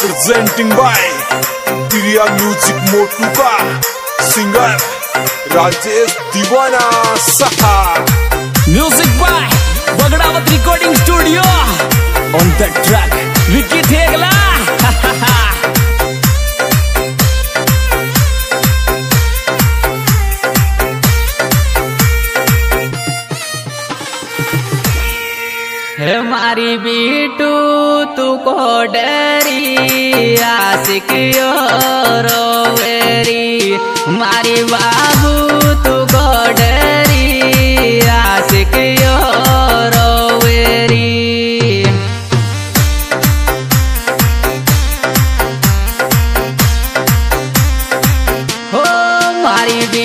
Presenting by Priya music मोटू का singer Rajesh Deewana सहा music by Bagdawat recording studio on the track Vicky थेगला कियोरी मारी बाबू तू गोडरी। आशिक रोवेरी हो मारी दी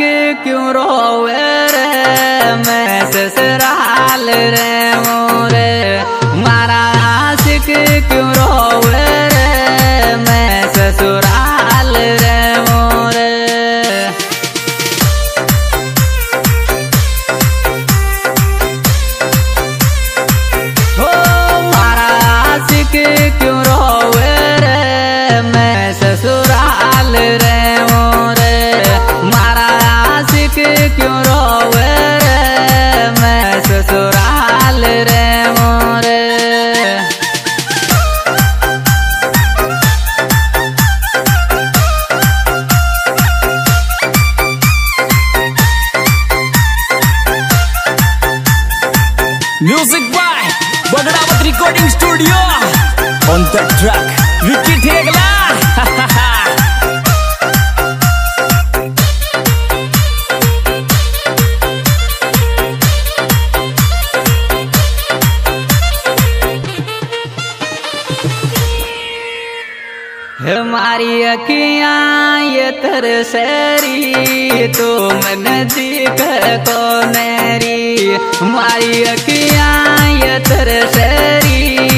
के क्यों रोवे रे तर सैरी तुम नदी जी को मेरी मारी अखियाँ तर सैरी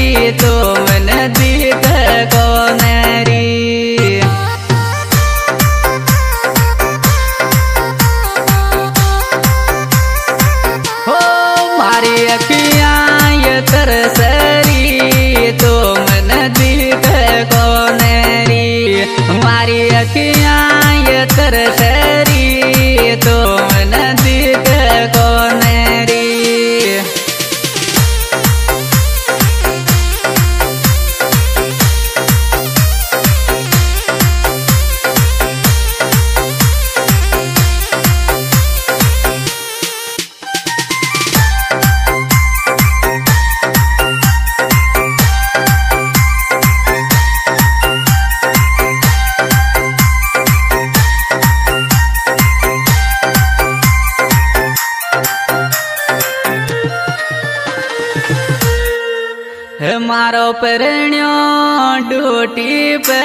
चोटी पे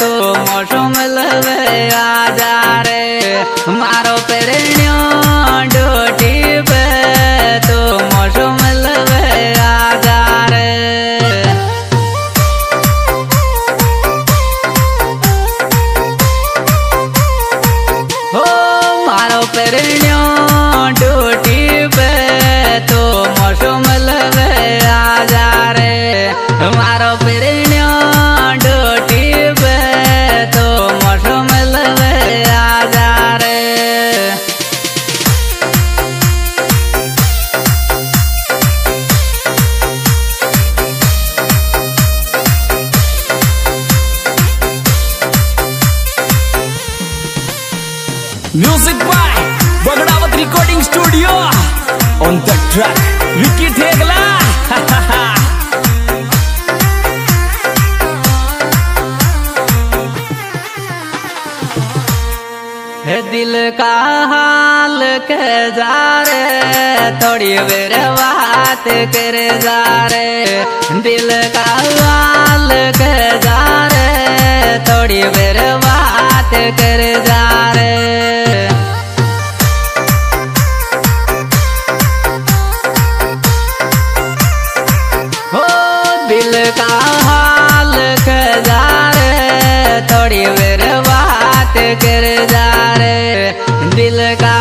तो मौसम लवे आजा रे। मारो पेरे दिल का हाल कह जा रे थोड़ी बेर बात कर जा रे दिल का हाल कह जा रे थोड़ी बेर बात कर जा रे हाल रे थोड़ी बेर बात कर जा रे दिल का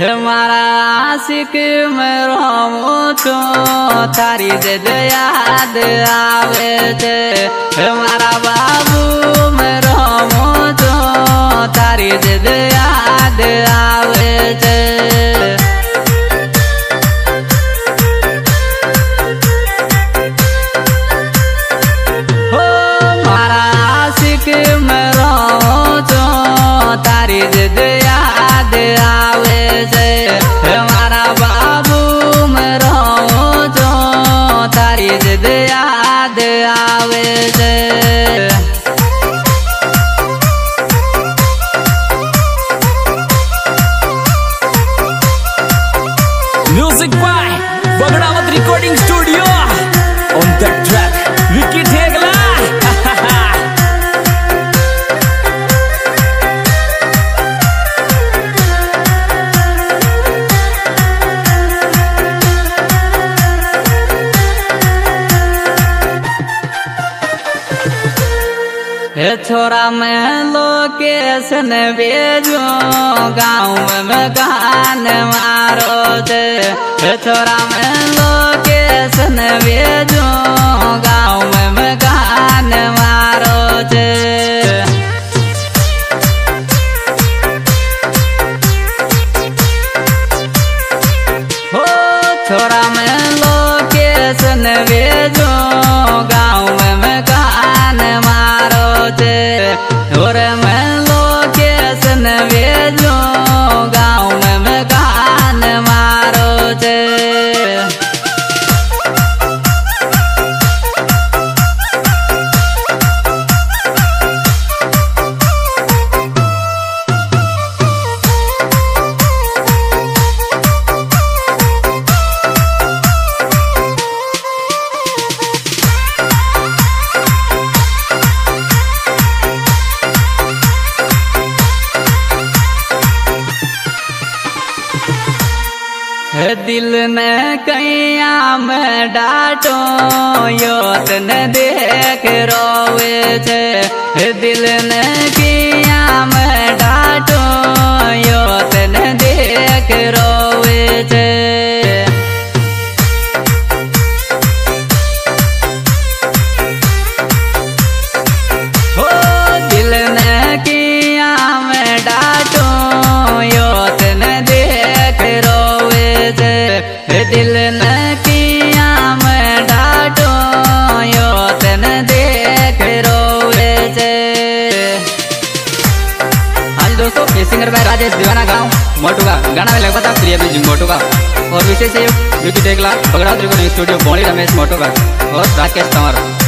हमारा आशिक में रहमो छो तारी दे याद आवे छे हमारा बाबू में रहमो छो तारी जद हे छोरा मैं लोकेशन भेजो, गाँव में कान मारो दे। हे छोरा मैं लोकेशन भेजो, गाँव में कान मारो दे। भेजो कैया में डाटो योत ने देख रोवे दिल ने कैया दोस्तों, ये सिंगर भाई राजेश दीवाना गाँव मोटू का गाना में लगता प्रिय बिजू मोटू का और विशेष विकी टेकला, बगड़ा स्टूडियो बोली रमेश मोटू का और राकेश तंवर।